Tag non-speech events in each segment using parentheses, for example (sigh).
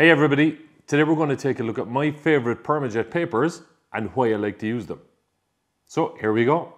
Hey everybody, today we're going to take a look at my favorite Permajet papers and why I like to use them. So here we go.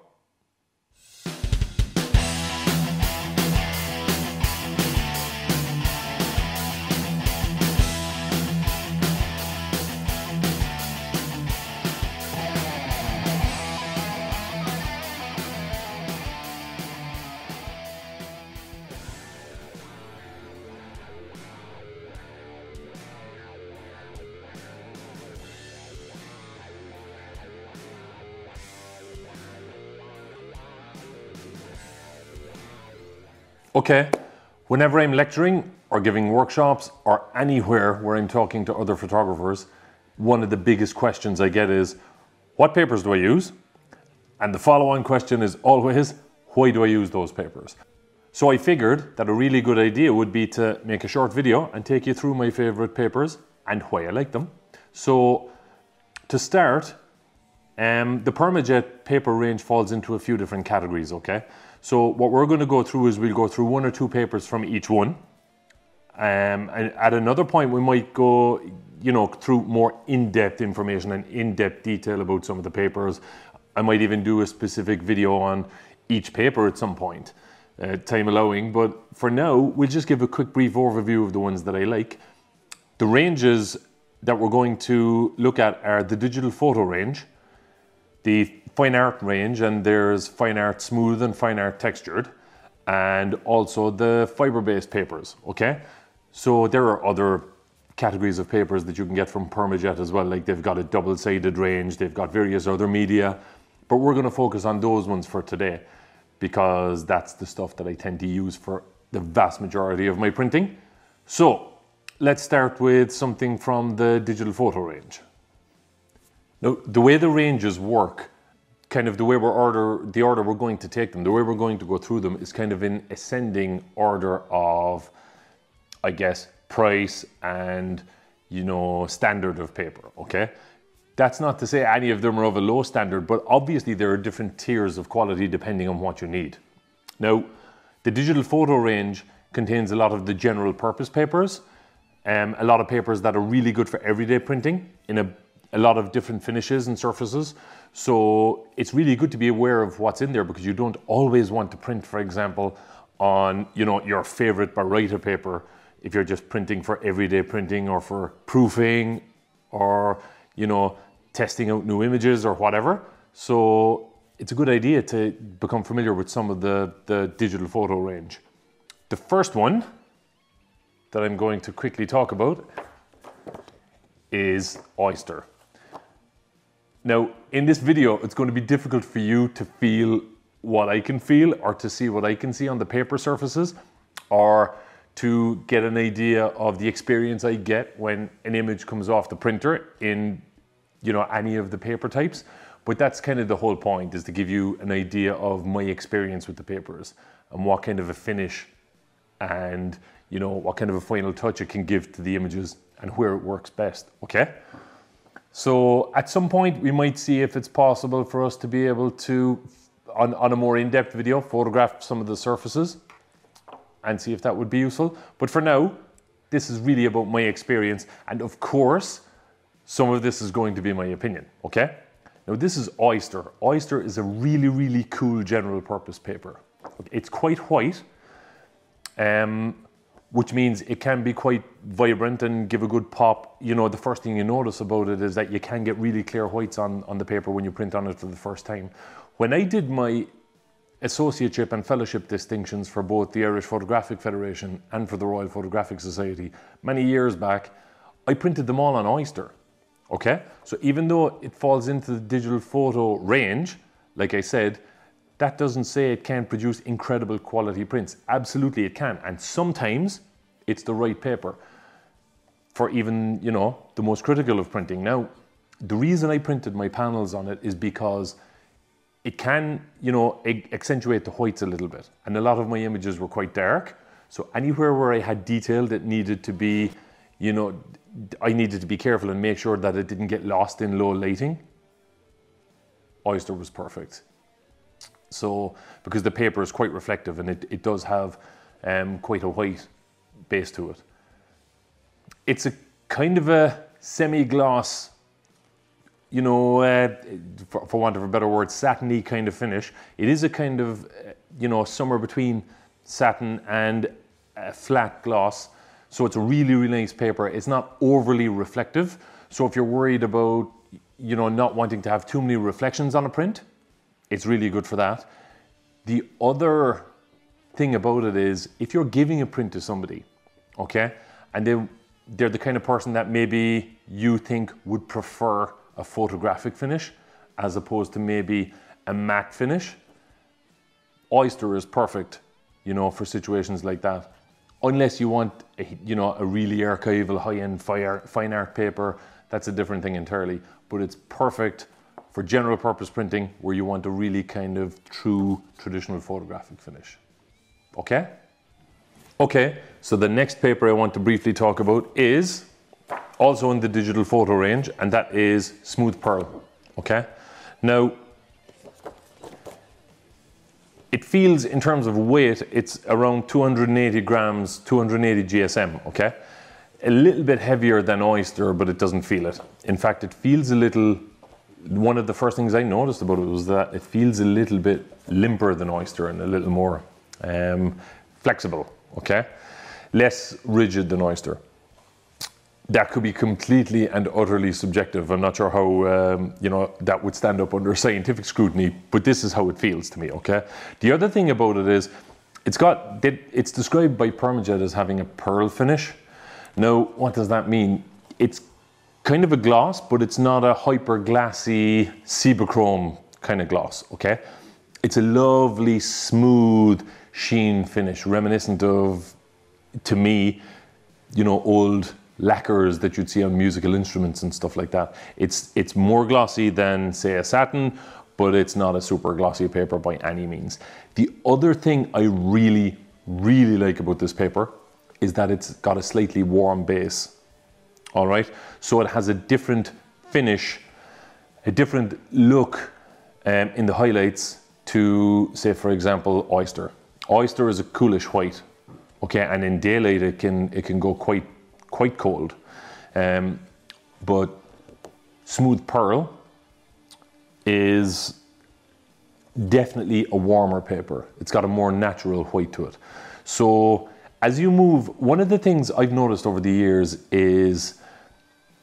Okay, whenever I'm lecturing or giving workshops or anywhere where I'm talking to other photographers, one of the biggest questions I get is, what papers do I use? And the follow-on question is always, why do I use those papers? So I figured that a really good idea would be to make a short video and take you through my favorite papers and why I like them. So to start, um, the Permajet paper range falls into a few different categories, okay? So what we're going to go through is we'll go through one or two papers from each one. Um, and at another point, we might go, you know, through more in-depth information and in-depth detail about some of the papers. I might even do a specific video on each paper at some point, uh, time allowing. But for now, we'll just give a quick brief overview of the ones that I like. The ranges that we're going to look at are the digital photo range, the fine art range and there's fine art smooth and fine art textured and also the fiber-based papers, okay? So there are other categories of papers that you can get from Permajet as well, like they've got a double-sided range, they've got various other media, but we're gonna focus on those ones for today because that's the stuff that I tend to use for the vast majority of my printing. So let's start with something from the digital photo range. Now, the way the ranges work kind of the way we're order, the order we're going to take them, the way we're going to go through them is kind of in ascending order of, I guess, price and, you know, standard of paper, okay? That's not to say any of them are of a low standard, but obviously there are different tiers of quality depending on what you need. Now, the digital photo range contains a lot of the general purpose papers, um, a lot of papers that are really good for everyday printing in a, a lot of different finishes and surfaces. So it's really good to be aware of what's in there because you don't always want to print, for example, on you know your favorite Baryta paper if you're just printing for everyday printing or for proofing or you know testing out new images or whatever. So it's a good idea to become familiar with some of the, the digital photo range. The first one that I'm going to quickly talk about is Oyster. Now, in this video, it's going to be difficult for you to feel what I can feel or to see what I can see on the paper surfaces or to get an idea of the experience I get when an image comes off the printer in you know any of the paper types. But that's kind of the whole point is to give you an idea of my experience with the papers and what kind of a finish and you know what kind of a final touch it can give to the images and where it works best okay so at some point we might see if it's possible for us to be able to, on, on a more in-depth video, photograph some of the surfaces and see if that would be useful. But for now, this is really about my experience. And of course, some of this is going to be my opinion, okay? Now this is Oyster. Oyster is a really, really cool general purpose paper. It's quite white. Um, which means it can be quite vibrant and give a good pop. You know, the first thing you notice about it is that you can get really clear whites on, on the paper when you print on it for the first time. When I did my associateship and fellowship distinctions for both the Irish Photographic Federation and for the Royal Photographic Society many years back, I printed them all on Oyster. Okay? So even though it falls into the digital photo range, like I said, that doesn't say it can't produce incredible quality prints. Absolutely it can. And sometimes it's the right paper for even, you know, the most critical of printing. Now, the reason I printed my panels on it is because it can, you know, accentuate the whites a little bit. And a lot of my images were quite dark. So anywhere where I had detail that needed to be, you know, I needed to be careful and make sure that it didn't get lost in low lighting. Oyster was perfect. So, because the paper is quite reflective and it, it does have um, quite a white base to it. It's a kind of a semi-gloss, you know, uh, for, for, want of a better word, satiny kind of finish. It is a kind of, uh, you know, somewhere between satin and a flat gloss. So it's a really, really nice paper. It's not overly reflective. So if you're worried about, you know, not wanting to have too many reflections on a print, it's really good for that. The other thing about it is if you're giving a print to somebody, okay, and they they're the kind of person that maybe you think would prefer a photographic finish as opposed to maybe a matte finish. Oyster is perfect, you know, for situations like that. Unless you want, a, you know, a really archival high-end fine art paper, that's a different thing entirely. But it's perfect for general purpose printing where you want a really kind of true traditional photographic finish. Okay? Okay, so the next paper I want to briefly talk about is also in the digital photo range, and that is Smooth Pearl. Okay? Now, it feels in terms of weight, it's around 280 grams, 280 GSM, okay? A little bit heavier than oyster, but it doesn't feel it. In fact, it feels a little, one of the first things I noticed about it was that it feels a little bit limper than oyster and a little more um, flexible, okay? Less rigid than oyster. That could be completely and utterly subjective. I'm not sure how um, you know that would stand up under (laughs) scientific scrutiny, but this is how it feels to me. Okay. The other thing about it is, it's got it's described by Permajet as having a pearl finish. Now, what does that mean? It's kind of a gloss, but it's not a hyper glassy Cibachrome kind of gloss. Okay. It's a lovely, smooth, sheen finish, reminiscent of, to me, you know, old lacquers that you'd see on musical instruments and stuff like that. It's it's more glossy than say a satin, but it's not a super glossy paper by any means. The other thing I really really like about this paper is that it's got a slightly warm base. All right, so it has a different finish, a different look um, in the highlights to say, for example, oyster. Oyster is a coolish white, okay, and in daylight it can it can go quite quite cold. Um, but smooth pearl is definitely a warmer paper. It's got a more natural white to it. So as you move, one of the things I've noticed over the years is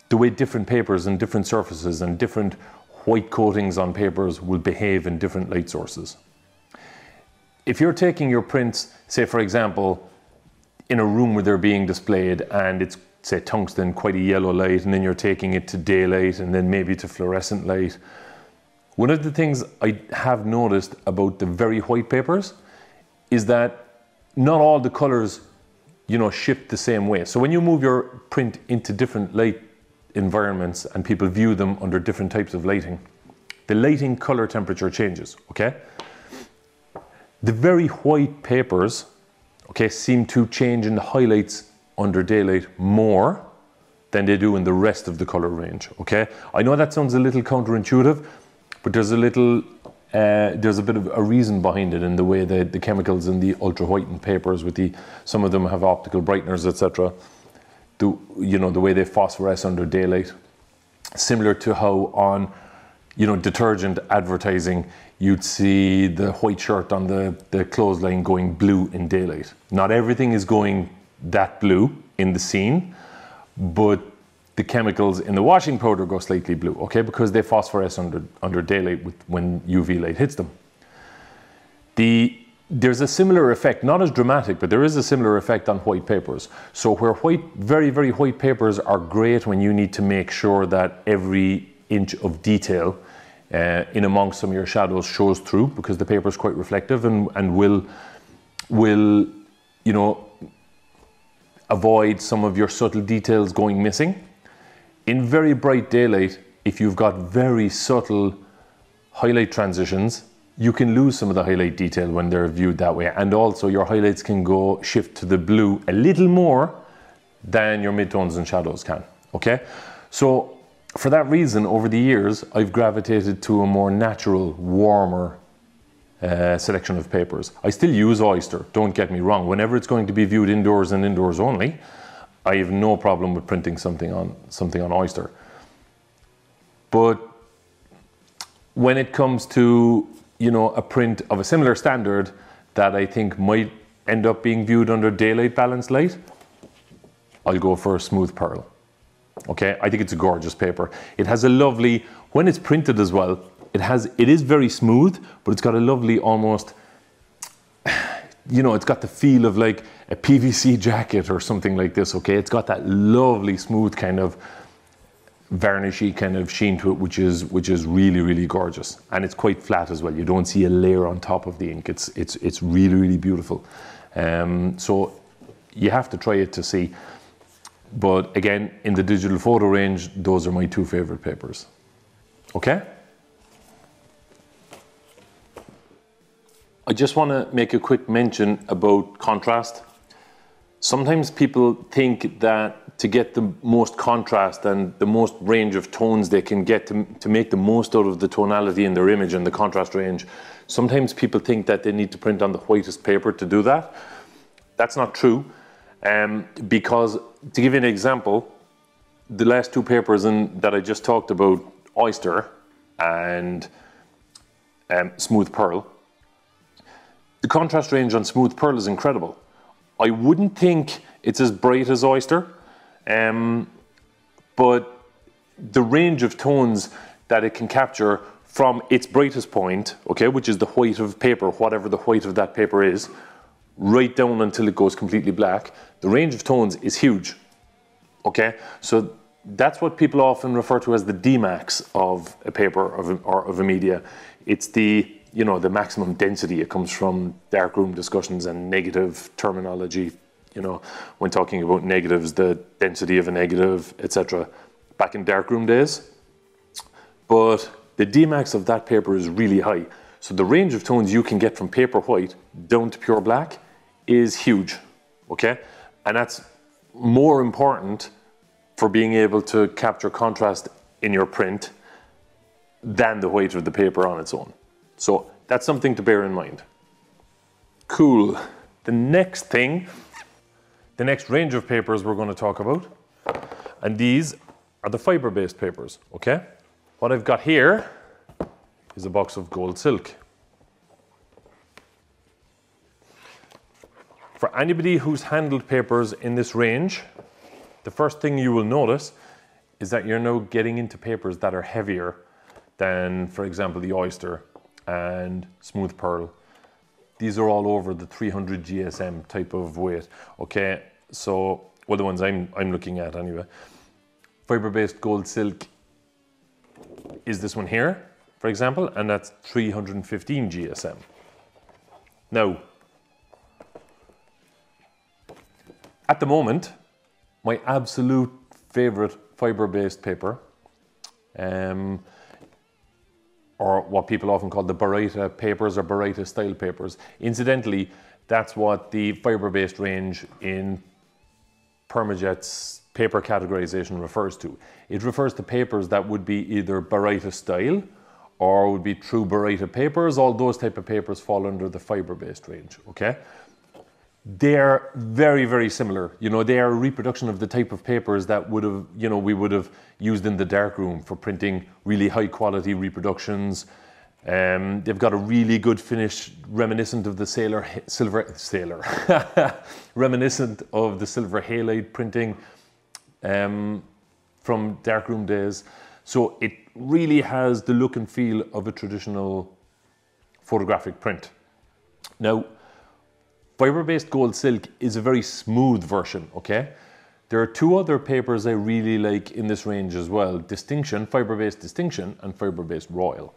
the way different papers and different surfaces and different white coatings on papers will behave in different light sources if you're taking your prints, say for example, in a room where they're being displayed and it's say tungsten, quite a yellow light, and then you're taking it to daylight and then maybe to fluorescent light. One of the things I have noticed about the very white papers is that not all the colors, you know, shift the same way. So when you move your print into different light environments and people view them under different types of lighting, the lighting color temperature changes, okay? The very white papers, okay, seem to change in the highlights under daylight more than they do in the rest of the color range, okay? I know that sounds a little counterintuitive, but there's a little, uh, there's a bit of a reason behind it in the way that the chemicals in the ultra whitened papers with the, some of them have optical brighteners, etc. The, you know, the way they phosphoresce under daylight. Similar to how on, you know, detergent advertising, you'd see the white shirt on the, the clothesline going blue in daylight. Not everything is going that blue in the scene, but the chemicals in the washing powder go slightly blue, okay, because they phosphoresce under, under daylight with, when UV light hits them. The, there's a similar effect, not as dramatic, but there is a similar effect on white papers. So where white, very, very white papers are great when you need to make sure that every inch of detail uh, in amongst some of your shadows shows through because the paper is quite reflective and, and will, will, you know, avoid some of your subtle details going missing. In very bright daylight, if you've got very subtle highlight transitions, you can lose some of the highlight detail when they're viewed that way. And also your highlights can go shift to the blue a little more than your midtones and shadows can, okay? So for that reason, over the years, I've gravitated to a more natural, warmer uh, selection of papers. I still use Oyster, don't get me wrong. Whenever it's going to be viewed indoors and indoors only, I have no problem with printing something on something on Oyster. But when it comes to you know a print of a similar standard that I think might end up being viewed under daylight balanced light, I'll go for a smooth pearl. Okay, I think it's a gorgeous paper. It has a lovely, when it's printed as well, it has, it is very smooth, but it's got a lovely almost, (sighs) you know, it's got the feel of like a PVC jacket or something like this, okay? It's got that lovely smooth kind of varnishy kind of sheen to it, which is which is really really gorgeous, and it's quite flat as well. You don't see a layer on top of the ink. It's it's it's really really beautiful. Um, so you have to try it to see. But again, in the digital photo range, those are my two favorite papers. Okay. I just want to make a quick mention about contrast. Sometimes people think that to get the most contrast and the most range of tones they can get to, to make the most out of the tonality in their image and the contrast range, sometimes people think that they need to print on the whitest paper to do that. That's not true. Um, because to give you an example, the last two papers in, that I just talked about, Oyster and um, Smooth Pearl, the contrast range on Smooth Pearl is incredible. I wouldn't think it's as bright as Oyster, um, but the range of tones that it can capture from its brightest point, okay, which is the white of paper, whatever the white of that paper is, right down until it goes completely black, the range of tones is huge, okay? So that's what people often refer to as the D-max of a paper or of a media. It's the you know, the maximum density. It comes from darkroom discussions and negative terminology. You know, when talking about negatives, the density of a negative, etc. Back in darkroom days, but the Dmax of that paper is really high. So the range of tones you can get from paper white down to pure black is huge. Okay, and that's more important for being able to capture contrast in your print than the weight of the paper on its own. So that's something to bear in mind. Cool. The next thing, the next range of papers we're going to talk about, and these are the fiber-based papers, okay? What I've got here is a box of gold silk. For anybody who's handled papers in this range, the first thing you will notice is that you're now getting into papers that are heavier than, for example, the oyster and smooth pearl. These are all over the 300 GSM type of weight. Okay, so well the ones I'm I'm looking at anyway. Fiber-based gold silk is this one here, for example, and that's 315 GSM. Now, at the moment, my absolute favorite fiber-based paper um, or what people often call the Baryta papers or Baryta style papers. Incidentally, that's what the fiber-based range in Permajet's paper categorization refers to. It refers to papers that would be either Baryta style or would be true Baryta papers. All those type of papers fall under the fiber-based range, okay? they're very, very similar. You know, they are a reproduction of the type of papers that would have, you know, we would have used in the darkroom for printing really high quality reproductions. Um, they've got a really good finish, reminiscent of the sailor silver sailor, (laughs) reminiscent of the silver halide printing um, from darkroom days. So it really has the look and feel of a traditional photographic print. Now, Fiber-based gold silk is a very smooth version, okay? There are two other papers I really like in this range as well. Distinction, fiber-based Distinction, and fiber-based Royal.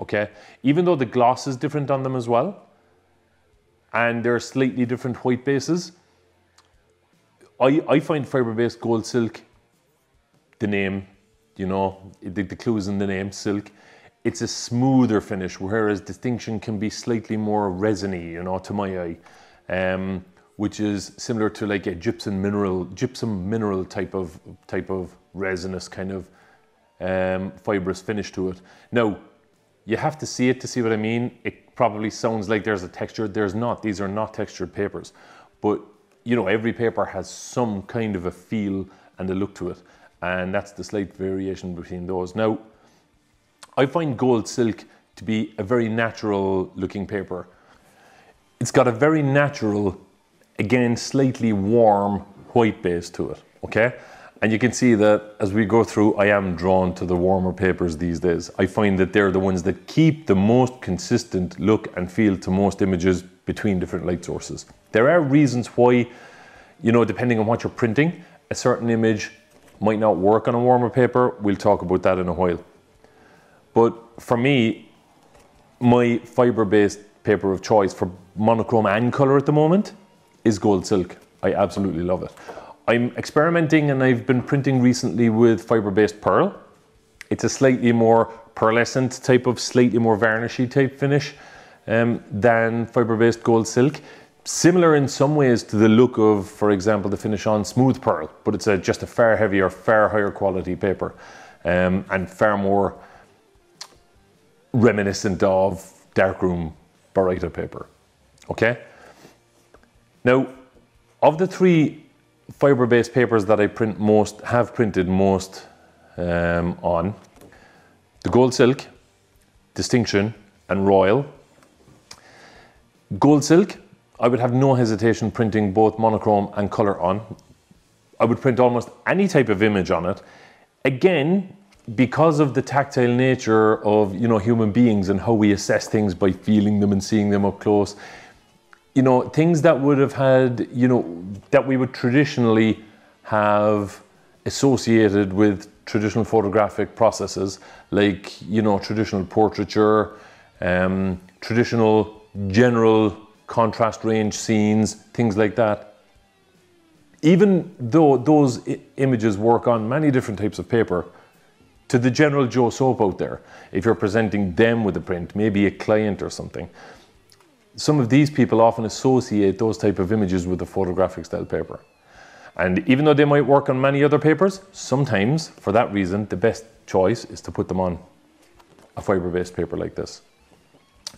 Okay, even though the gloss is different on them as well, and they're slightly different white bases, I, I find fiber-based gold silk, the name, you know, the, the clue is in the name, silk, it's a smoother finish, whereas Distinction can be slightly more resiny, you know, to my eye, um, which is similar to like a gypsum mineral, gypsum mineral type of type of resinous kind of um, fibrous finish to it. Now, you have to see it to see what I mean. It probably sounds like there's a texture. There's not. These are not textured papers, but you know, every paper has some kind of a feel and a look to it. And that's the slight variation between those. Now, I find gold silk to be a very natural looking paper. It's got a very natural, again, slightly warm white base to it, okay? And you can see that as we go through, I am drawn to the warmer papers these days. I find that they're the ones that keep the most consistent look and feel to most images between different light sources. There are reasons why, you know, depending on what you're printing, a certain image might not work on a warmer paper. We'll talk about that in a while. But for me, my fiber-based paper of choice for monochrome and color at the moment is gold silk. I absolutely love it. I'm experimenting and I've been printing recently with fiber-based pearl. It's a slightly more pearlescent type of, slightly more varnishy type finish um, than fiber-based gold silk. Similar in some ways to the look of, for example, the finish on smooth pearl, but it's a, just a far heavier, far higher quality paper um, and far more reminiscent of darkroom Baryta paper. Okay? Now, of the three fiber-based papers that I print most, have printed most um, on. The Gold Silk, Distinction and Royal. Gold Silk, I would have no hesitation printing both monochrome and color on. I would print almost any type of image on it. Again, because of the tactile nature of you know human beings and how we assess things by feeling them and seeing them up close, you know, things that would have had, you know, that we would traditionally have associated with traditional photographic processes, like, you know, traditional portraiture, um, traditional general contrast range scenes, things like that. Even though those images work on many different types of paper, to the general Joe Soap out there, if you're presenting them with a print, maybe a client or something, some of these people often associate those type of images with the photographic style paper. And even though they might work on many other papers, sometimes for that reason, the best choice is to put them on a fiber-based paper like this.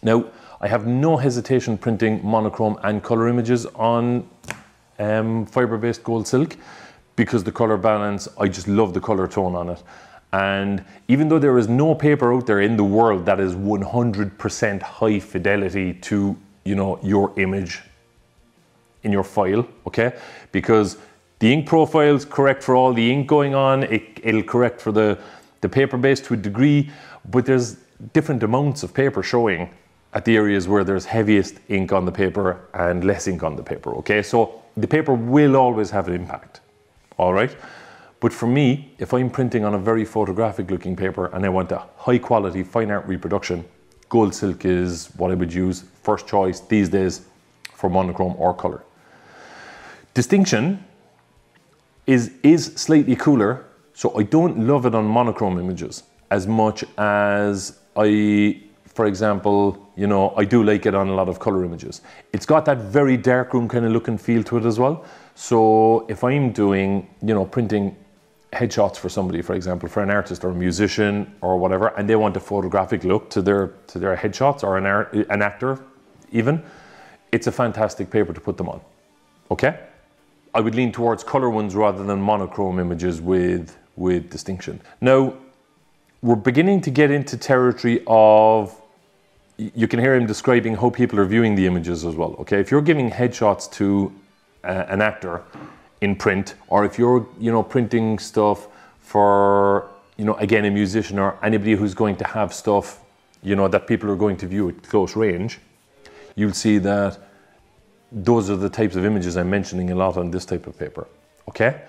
Now, I have no hesitation printing monochrome and color images on um, fiber-based gold silk because the color balance, I just love the color tone on it. And even though there is no paper out there in the world that is 100% high fidelity to, you know, your image in your file, okay? Because the ink profile is correct for all the ink going on. It, it'll correct for the, the paper base to a degree, but there's different amounts of paper showing at the areas where there's heaviest ink on the paper and less ink on the paper, okay? So the paper will always have an impact, all right? But for me, if I'm printing on a very photographic looking paper and I want a high quality fine art reproduction, gold silk is what I would use first choice these days for monochrome or color. Distinction is, is slightly cooler, so I don't love it on monochrome images as much as I, for example, you know, I do like it on a lot of color images. It's got that very darkroom kind of look and feel to it as well. So if I'm doing, you know, printing headshots for somebody, for example, for an artist or a musician or whatever, and they want a photographic look to their to their headshots or an, art, an actor, even, it's a fantastic paper to put them on. Okay, I would lean towards color ones rather than monochrome images with with distinction. Now, we're beginning to get into territory of you can hear him describing how people are viewing the images as well. Okay, if you're giving headshots to uh, an actor in print, or if you're, you know, printing stuff for, you know, again, a musician or anybody who's going to have stuff, you know, that people are going to view at close range, you'll see that those are the types of images I'm mentioning a lot on this type of paper. Okay?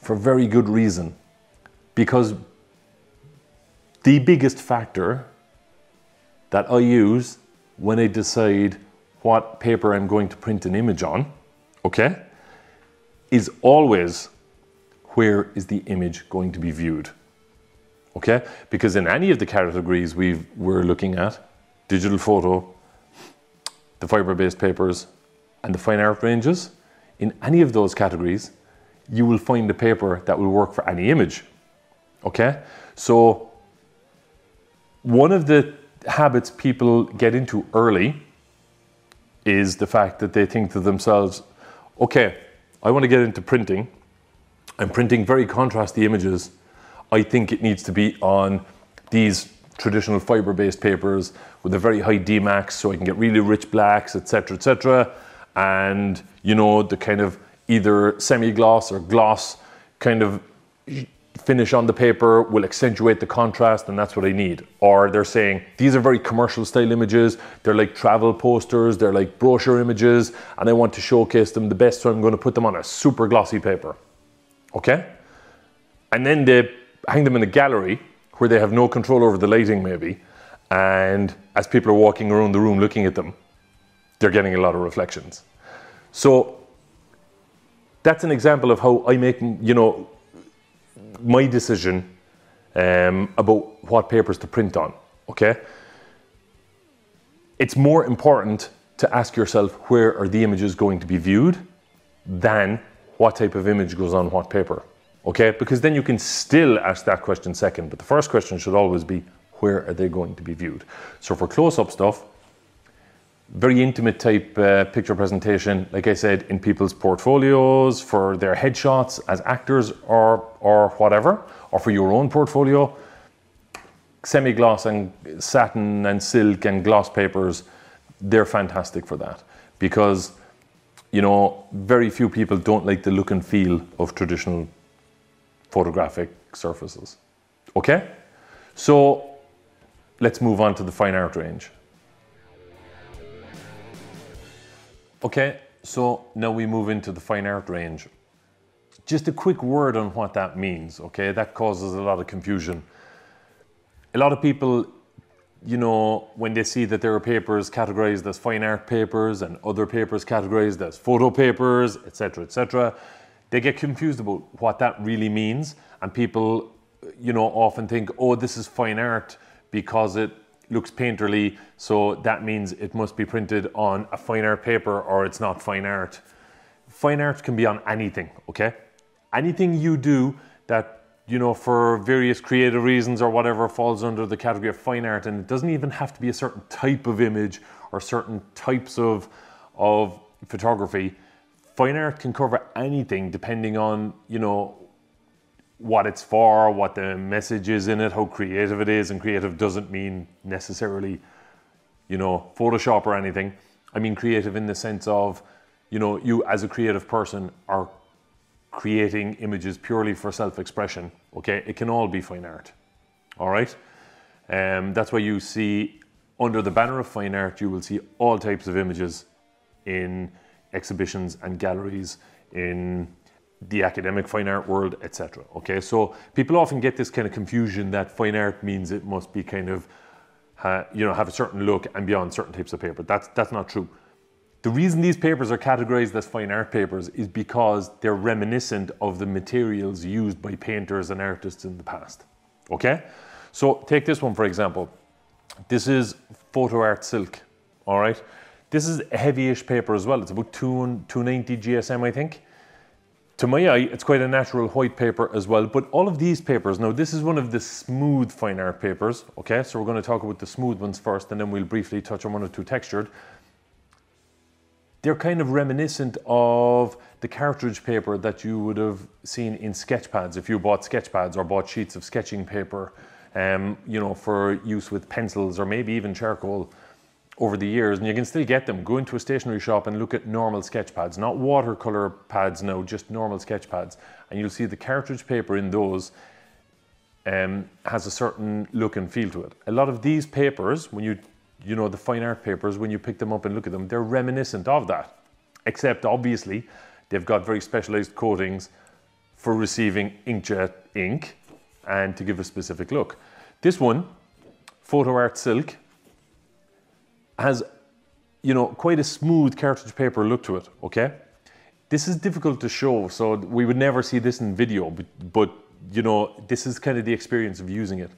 For very good reason. Because the biggest factor that I use when I decide what paper I'm going to print an image on, okay, is always where is the image going to be viewed? Okay? Because in any of the categories we we're looking at, digital photo, the fiber-based papers, and the fine art ranges, in any of those categories, you will find a paper that will work for any image. Okay? So one of the habits people get into early is the fact that they think to themselves, okay, I want to get into printing. I'm printing very contrasty images. I think it needs to be on these traditional fiber-based papers with a very high Dmax so I can get really rich blacks, etc., etc. And, you know, the kind of either semi-gloss or gloss kind of finish on the paper will accentuate the contrast and that's what I need. Or they're saying these are very commercial style images, they're like travel posters, they're like brochure images, and I want to showcase them the best, so I'm going to put them on a super glossy paper. Okay? And then they hang them in a gallery where they have no control over the lighting, maybe, and as people are walking around the room looking at them, they're getting a lot of reflections. So that's an example of how I make, you know, my decision um, about what papers to print on, okay? It's more important to ask yourself where are the images going to be viewed than what type of image goes on what paper, okay? Because then you can still ask that question second, but the first question should always be where are they going to be viewed? So for close-up stuff, very intimate type uh, picture presentation, like I said, in people's portfolios, for their headshots as actors or, or whatever, or for your own portfolio. Semi gloss and satin and silk and gloss papers, they're fantastic for that because, you know, very few people don't like the look and feel of traditional photographic surfaces. Okay? So let's move on to the fine art range. Okay, so now we move into the fine art range. Just a quick word on what that means, okay? That causes a lot of confusion. A lot of people, you know, when they see that there are papers categorized as fine art papers and other papers categorized as photo papers, etc., etc., they get confused about what that really means. And people, you know, often think, oh, this is fine art because it looks painterly, so that means it must be printed on a fine art paper or it's not fine art. Fine art can be on anything, okay? Anything you do that, you know, for various creative reasons or whatever falls under the category of fine art, and it doesn't even have to be a certain type of image or certain types of, of photography. Fine art can cover anything depending on, you know, what it's for, what the message is in it, how creative it is, and creative doesn't mean necessarily, you know, Photoshop or anything. I mean creative in the sense of, you know, you as a creative person are creating images purely for self-expression. Okay, it can all be fine art. All right, um, that's why you see under the banner of fine art, you will see all types of images in exhibitions and galleries in the academic fine art world, etc. Okay, so people often get this kind of confusion that fine art means it must be kind of, uh, you know, have a certain look and be on certain types of paper. That's that's not true. The reason these papers are categorized as fine art papers is because they're reminiscent of the materials used by painters and artists in the past. Okay, so take this one for example. This is photo art silk. All right, this is a heavyish paper as well. It's about two 290 GSM, I think. To my eye, it's quite a natural white paper as well, but all of these papers, now this is one of the smooth fine art papers, okay? So we're gonna talk about the smooth ones first and then we'll briefly touch on one or two textured. They're kind of reminiscent of the cartridge paper that you would have seen in sketch pads if you bought sketch pads or bought sheets of sketching paper, um, you know, for use with pencils or maybe even charcoal over the years, and you can still get them. Go into a stationery shop and look at normal sketch pads, not watercolor pads now, just normal sketch pads. And you'll see the cartridge paper in those um, has a certain look and feel to it. A lot of these papers, when you, you know, the fine art papers, when you pick them up and look at them, they're reminiscent of that. Except obviously, they've got very specialized coatings for receiving inkjet ink and to give a specific look. This one, Photo Art Silk, has, you know, quite a smooth cartridge paper look to it, okay? This is difficult to show, so we would never see this in video, but, but you know, this is kind of the experience of using it.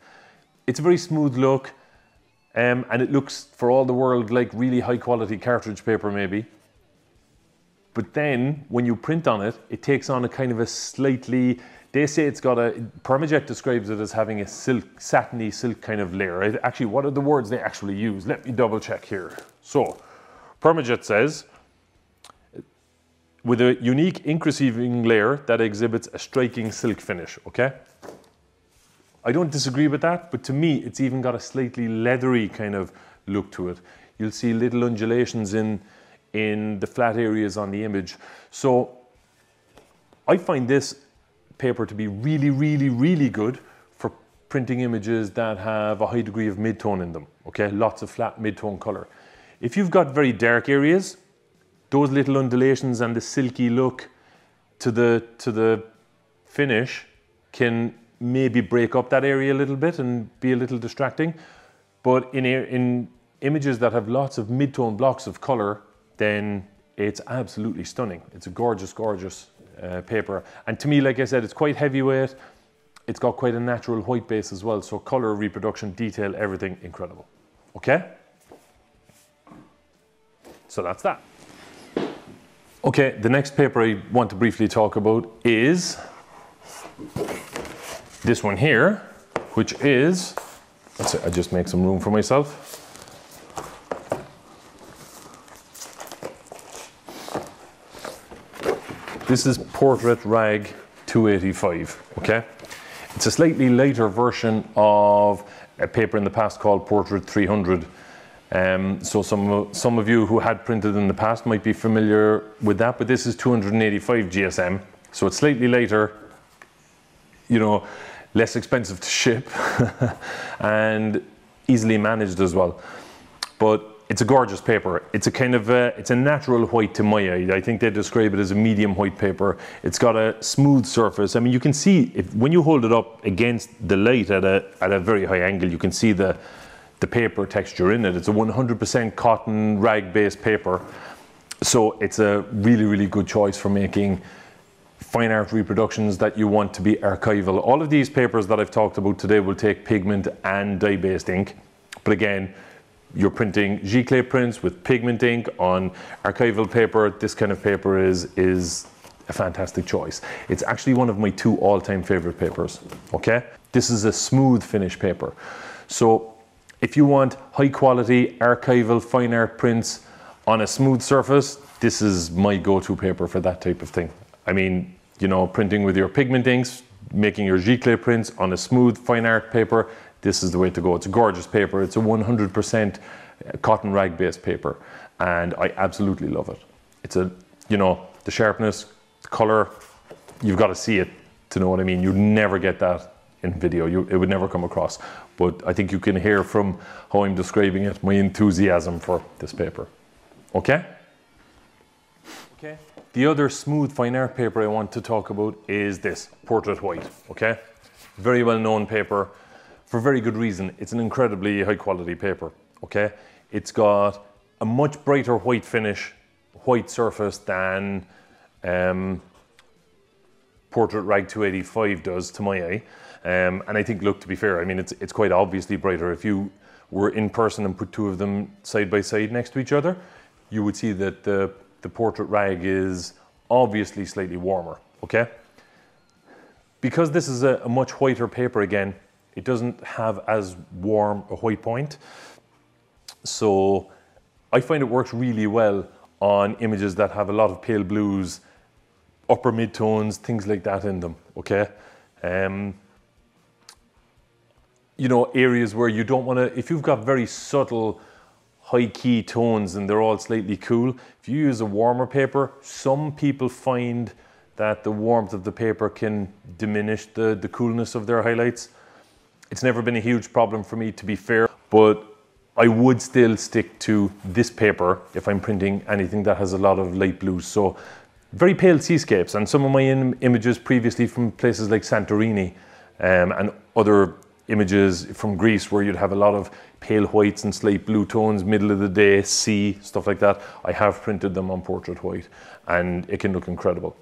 It's a very smooth look, um, and it looks, for all the world, like really high quality cartridge paper maybe. But then, when you print on it, it takes on a kind of a slightly they say it's got a, Permajet describes it as having a silk, satiny silk kind of layer. Actually, what are the words they actually use? Let me double check here. So, Permajet says, with a unique ink receiving layer that exhibits a striking silk finish, okay? I don't disagree with that, but to me, it's even got a slightly leathery kind of look to it. You'll see little undulations in, in the flat areas on the image. So I find this paper to be really, really, really good for printing images that have a high degree of midtone in them, okay? Lots of flat midtone color. If you've got very dark areas, those little undulations and the silky look to the, to the finish can maybe break up that area a little bit and be a little distracting. But in, in images that have lots of mid-tone blocks of color, then it's absolutely stunning. It's a gorgeous, gorgeous uh, paper. And to me, like I said, it's quite heavyweight. It's got quite a natural white base as well. So color, reproduction, detail, everything incredible. Okay? So that's that. Okay, the next paper I want to briefly talk about is this one here, which is, I just make some room for myself. This is Portrait Rag 285, okay? It's a slightly lighter version of a paper in the past called Portrait 300. Um, so some, some of you who had printed in the past might be familiar with that, but this is 285 GSM. So it's slightly lighter, you know, less expensive to ship (laughs) and easily managed as well. But it's a gorgeous paper. It's a kind of a, it's a natural white to my eye. I think they describe it as a medium white paper. It's got a smooth surface. I mean, you can see if, when you hold it up against the light at a at a very high angle, you can see the the paper texture in it. It's a 100% cotton rag based paper. So it's a really, really good choice for making fine art reproductions that you want to be archival. All of these papers that I've talked about today will take pigment and dye-based ink. But again, you're printing giclée prints with pigment ink on archival paper. This kind of paper is, is a fantastic choice. It's actually one of my two all-time favorite papers, okay? This is a smooth finish paper. So if you want high quality archival fine art prints on a smooth surface, this is my go-to paper for that type of thing. I mean, you know, printing with your pigment inks, making your giclée prints on a smooth fine art paper, this is the way to go. It's a gorgeous paper. It's a 100% cotton rag based paper and I absolutely love it. It's a, you know, the sharpness, the color, you've got to see it to know what I mean. You'd never get that in video. You, it would never come across. But I think you can hear from how I'm describing it, my enthusiasm for this paper. Okay? Okay. The other smooth fine art paper I want to talk about is this, Portrait White, okay? Very well known paper for very good reason. It's an incredibly high quality paper, okay? It's got a much brighter white finish, white surface than um, Portrait Rag 285 does to my eye. Um, and I think, look, to be fair, I mean, it's, it's quite obviously brighter. If you were in person and put two of them side by side next to each other, you would see that the the portrait rag is obviously slightly warmer, okay? Because this is a, a much whiter paper again, it doesn't have as warm a white point. So I find it works really well on images that have a lot of pale blues, upper mid-tones, things like that in them, okay? Um, you know, areas where you don't want to, if you've got very subtle high key tones and they're all slightly cool. If you use a warmer paper, some people find that the warmth of the paper can diminish the, the coolness of their highlights. It's never been a huge problem for me to be fair, but I would still stick to this paper if I'm printing anything that has a lot of light blues. So very pale seascapes and some of my images previously from places like Santorini um, and other images from Greece where you'd have a lot of pale whites and slight blue tones, middle of the day, sea, stuff like that. I have printed them on portrait white and it can look incredible.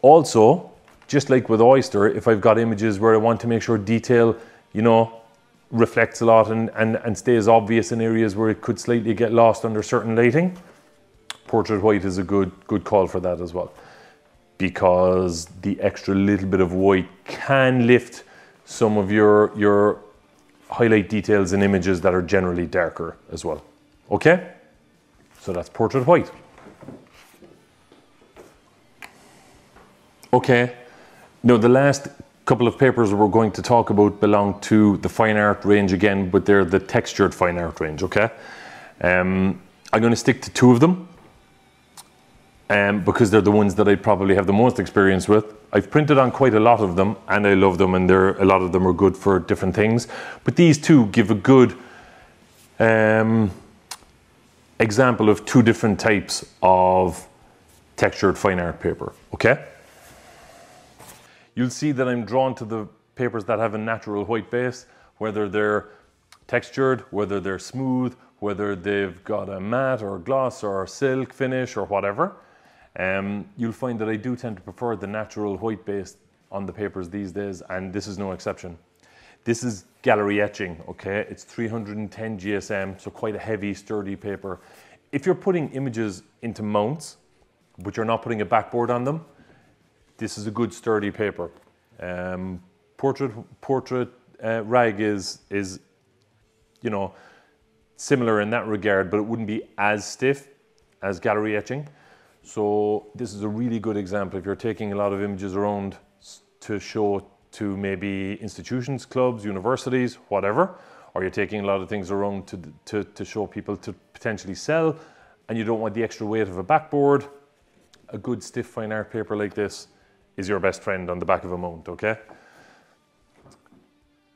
Also, just like with Oyster, if I've got images where I want to make sure detail, you know, reflects a lot and, and, and stays obvious in areas where it could slightly get lost under certain lighting, portrait white is a good, good call for that as well. Because the extra little bit of white can lift some of your, your highlight details in images that are generally darker as well. Okay? So that's portrait white. Okay. Now, the last couple of papers we're going to talk about belong to the fine art range again, but they're the textured fine art range, okay? Um, I'm going to stick to two of them um, because they're the ones that I probably have the most experience with. I've printed on quite a lot of them and I love them, and they're, a lot of them are good for different things. But these two give a good um, example of two different types of textured fine art paper, okay? You'll see that I'm drawn to the papers that have a natural white base, whether they're textured, whether they're smooth, whether they've got a matte or gloss or silk finish or whatever. Um, you'll find that I do tend to prefer the natural white base on the papers these days, and this is no exception. This is gallery etching, okay? It's 310 GSM, so quite a heavy, sturdy paper. If you're putting images into mounts, but you're not putting a backboard on them, this is a good sturdy paper. Um, portrait portrait uh, rag is is you know similar in that regard, but it wouldn't be as stiff as gallery etching. So this is a really good example if you're taking a lot of images around to show to maybe institutions, clubs, universities, whatever, or you're taking a lot of things around to, to, to show people to potentially sell and you don't want the extra weight of a backboard, a good stiff fine art paper like this is your best friend on the back of a mount, okay?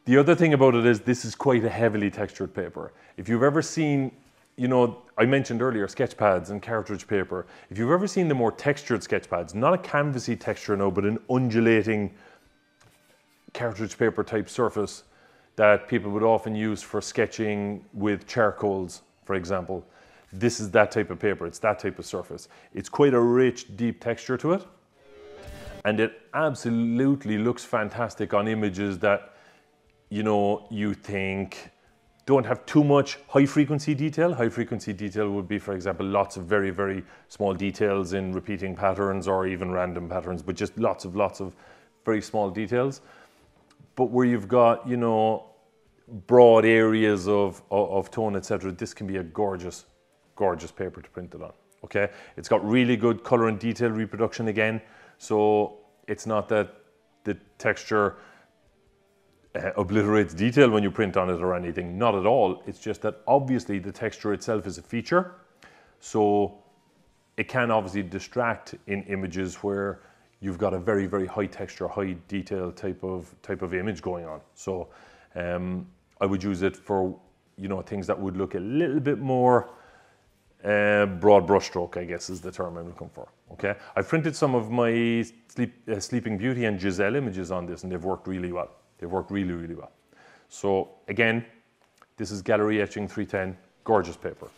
The other thing about it is this is quite a heavily textured paper. If you've ever seen, you know, I mentioned earlier sketch pads and cartridge paper. If you've ever seen the more textured sketch pads, not a canvasy texture no, but an undulating cartridge paper type surface that people would often use for sketching with charcoals, for example. This is that type of paper, it's that type of surface. It's quite a rich, deep texture to it and it absolutely looks fantastic on images that you know you think don't have too much high frequency detail. High frequency detail would be, for example, lots of very, very small details in repeating patterns or even random patterns, but just lots of, lots of very small details. But where you've got, you know, broad areas of, of, of tone, etc., this can be a gorgeous, gorgeous paper to print it on. Okay, it's got really good color and detail reproduction again. So it's not that the texture uh, obliterates detail when you print on it or anything. Not at all. It's just that obviously the texture itself is a feature. So it can obviously distract in images where you've got a very, very high texture, high detail type of type of image going on. So um, I would use it for you know things that would look a little bit more uh, broad brushstroke, I guess is the term I'm looking for. Okay, I've printed some of my sleep, uh, Sleeping Beauty and Giselle images on this, and they've worked really well. They've worked really, really well. So again, this is Gallery Etching 310, gorgeous paper.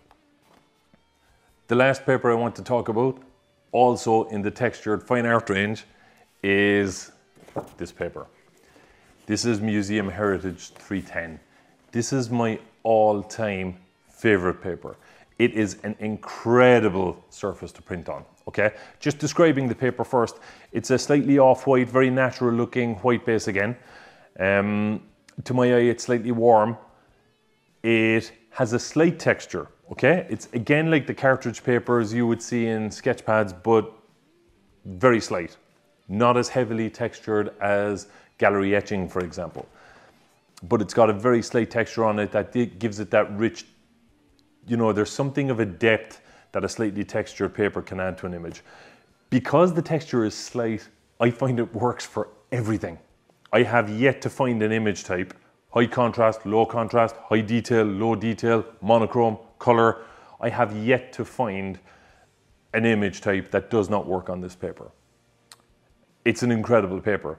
The last paper I want to talk about, also in the textured fine art range, is this paper. This is Museum Heritage 310. This is my all-time favorite paper. It is an incredible surface to print on, okay? Just describing the paper first. It's a slightly off-white, very natural looking white base again. Um, to my eye, it's slightly warm. It has a slight texture, okay? It's again like the cartridge papers you would see in sketch pads, but very slight. Not as heavily textured as gallery etching, for example. But it's got a very slight texture on it that gives it that rich you know, there's something of a depth that a slightly textured paper can add to an image. Because the texture is slight, I find it works for everything. I have yet to find an image type, high contrast, low contrast, high detail, low detail, monochrome, color. I have yet to find an image type that does not work on this paper. It's an incredible paper.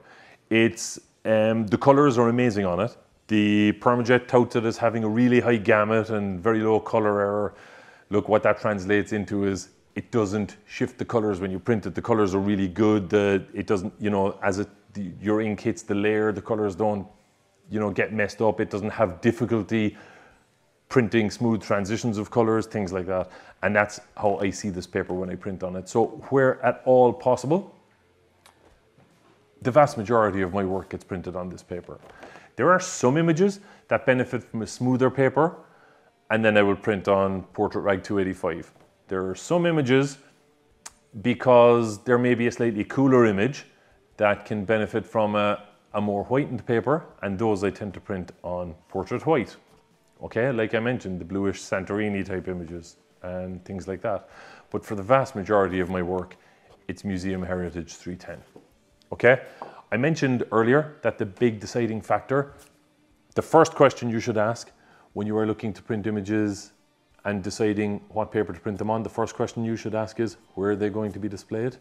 It's um, the colors are amazing on it. The Permajet touted as having a really high gamut and very low color error. Look, what that translates into is it doesn't shift the colors when you print it. The colors are really good. The, it doesn't, you know, as it, the, your ink hits the layer, the colors don't, you know, get messed up. It doesn't have difficulty printing smooth transitions of colors, things like that. And that's how I see this paper when I print on it. So where at all possible, the vast majority of my work gets printed on this paper. There are some images that benefit from a smoother paper, and then I will print on Portrait Rag 285. There are some images, because there may be a slightly cooler image, that can benefit from a, a more whitened paper, and those I tend to print on portrait white. Okay, like I mentioned, the bluish Santorini type images and things like that. But for the vast majority of my work, it's Museum Heritage 310. Okay, I mentioned earlier that the big deciding factor, the first question you should ask when you are looking to print images and deciding what paper to print them on, the first question you should ask is where are they going to be displayed?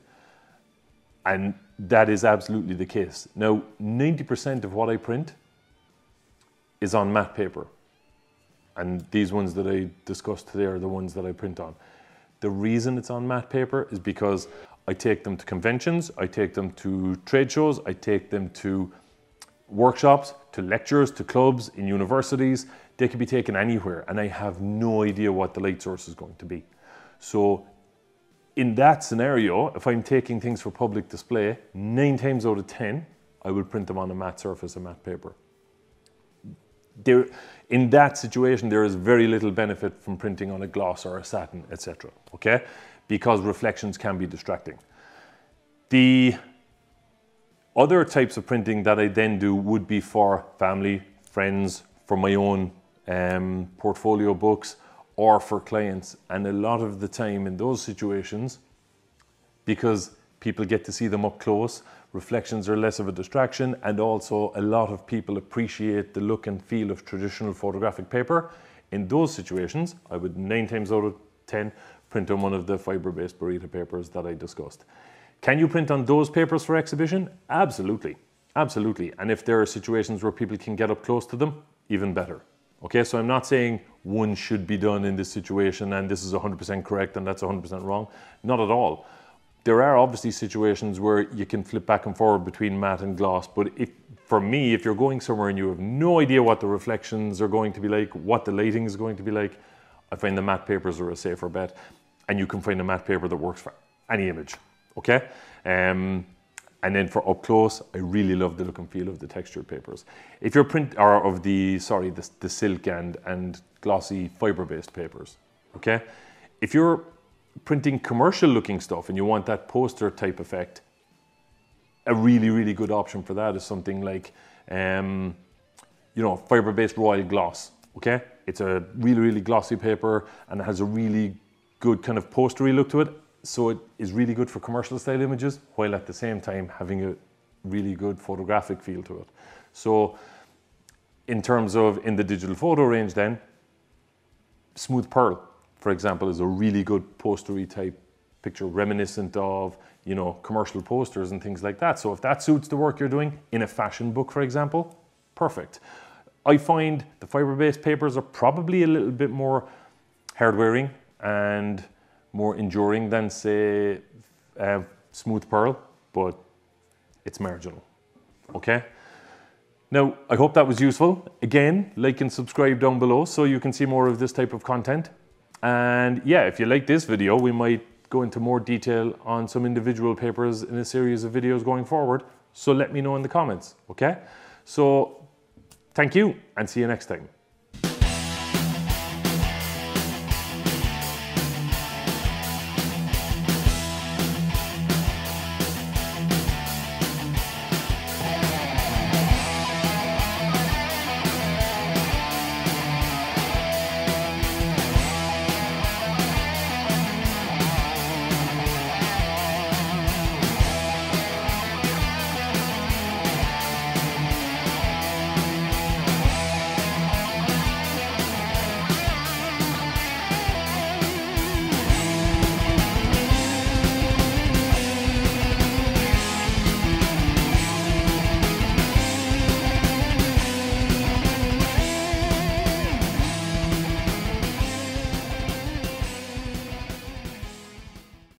And that is absolutely the case. Now, 90% of what I print is on matte paper. And these ones that I discussed today are the ones that I print on. The reason it's on matte paper is because I take them to conventions, I take them to trade shows, I take them to workshops, to lectures, to clubs, in universities. They can be taken anywhere, and I have no idea what the light source is going to be. So, in that scenario, if I'm taking things for public display, nine times out of 10, I will print them on a matte surface, a matte paper. There, in that situation, there is very little benefit from printing on a gloss or a satin, etc. Okay, because reflections can be distracting. The other types of printing that I then do would be for family, friends, for my own um, portfolio books, or for clients. And a lot of the time in those situations, because people get to see them up close, reflections are less of a distraction, and also a lot of people appreciate the look and feel of traditional photographic paper. In those situations, I would nine times out of 10 print on one of the fiber-based Baryta papers that I discussed. Can you print on those papers for exhibition? Absolutely, absolutely. And if there are situations where people can get up close to them, even better. Okay, so I'm not saying one should be done in this situation and this is 100% correct and that's 100% wrong. Not at all. There are obviously situations where you can flip back and forward between matte and gloss, but if, for me, if you're going somewhere and you have no idea what the reflections are going to be like, what the lighting is going to be like, I find the matte papers are a safer bet. And you can find a matte paper that works for any image, okay? Um, and then for up close, I really love the look and feel of the textured papers. If you're print, or of the, sorry, the, the silk and, and glossy fiber-based papers, okay? If you're printing commercial looking stuff and you want that poster type effect, a really, really good option for that is something like, um, you know, fiber-based royal gloss, okay? It's a really, really glossy paper and it has a really good kind of postery look to it so it is really good for commercial style images while at the same time having a really good photographic feel to it. So in terms of in the digital photo range then, Smooth Pearl, for example, is a really good postery type picture reminiscent of, you know, commercial posters and things like that. So if that suits the work you're doing in a fashion book, for example, perfect. I find the fiber-based papers are probably a little bit more hard wearing and more enduring than, say, uh, Smooth Pearl, but it's marginal. Okay? Now, I hope that was useful. Again, like and subscribe down below so you can see more of this type of content. And yeah, if you like this video, we might go into more detail on some individual papers in a series of videos going forward. So let me know in the comments, okay? So thank you and see you next time.